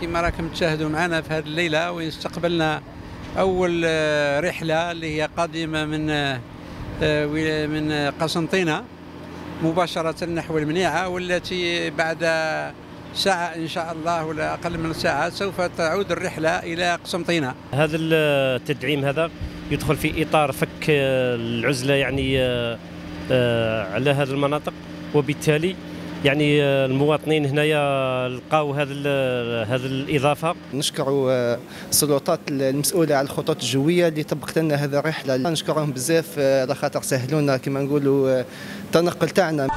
كما راكم تشاهدوا معنا في هذه الليلة وين استقبلنا أول آه، رحلة اللي هي قادمة من آه، آه، من قسنطينة مباشرة نحو المنيعة والتي بعد ساعة إن شاء الله ولا أقل من ساعة سوف تعود الرحلة إلى قسنطينة. هذا التدعيم هذا يدخل في إطار فك العزلة يعني على هذه المناطق وبالتالي يعني آه، المواطنين هنايا لقاو هذا هذه الإضافة. نشكروا آه، السلطات المسؤولة على الخطوط الجوية اللي طبقت لنا هذه الرحلة. نشكرهم بزاف آه، على خاطر سهلونا كما نقولوا التنقل تاعنا.